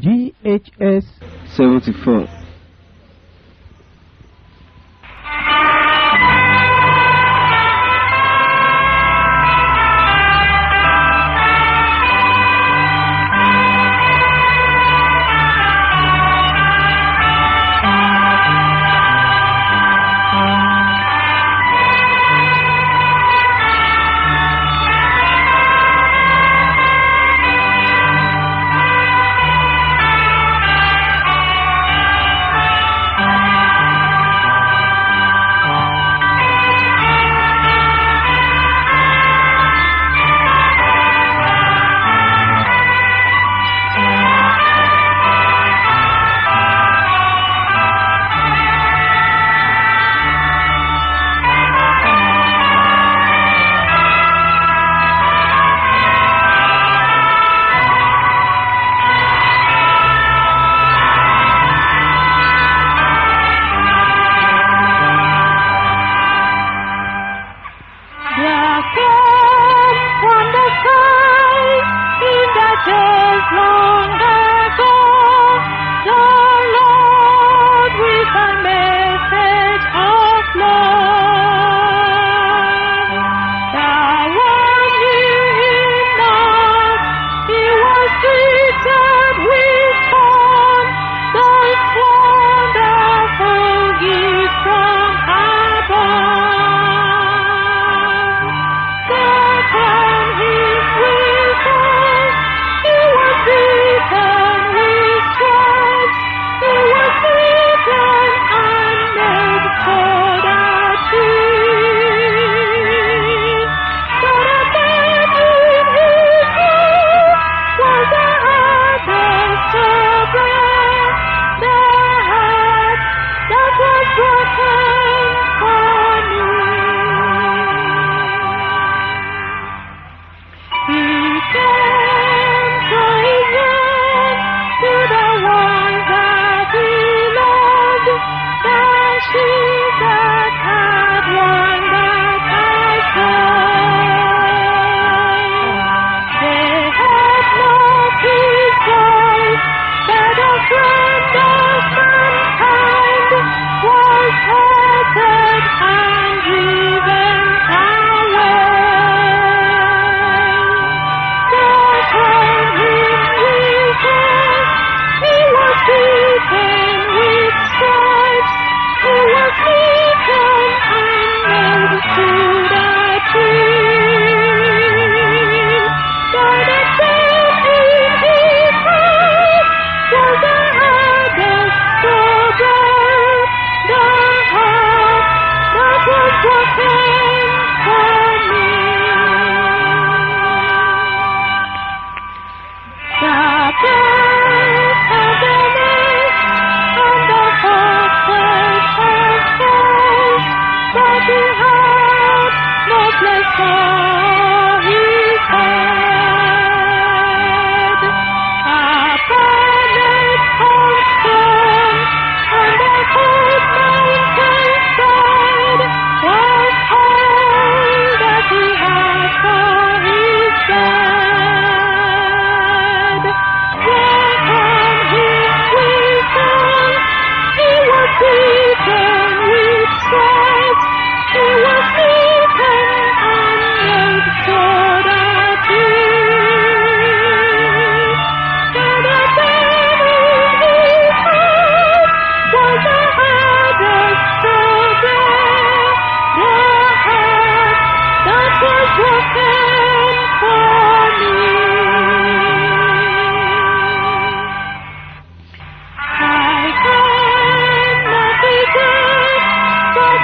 GHS 74.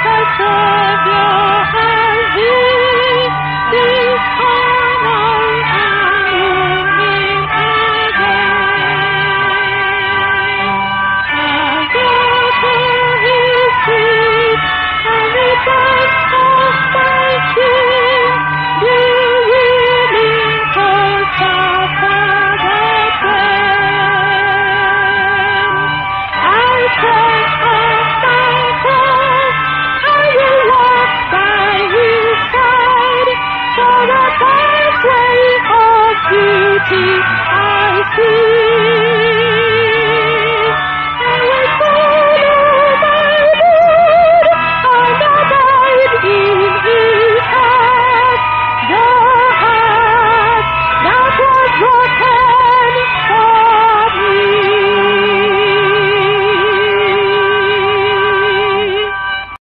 Thank you.